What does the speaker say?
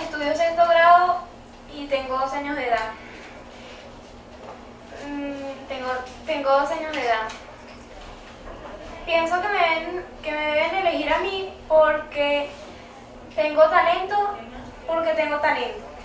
estudio sexto grado y tengo dos años de edad. Mm, tengo, tengo dos años de edad. Pienso que me, deben, que me deben elegir a mí porque tengo talento, porque tengo talento.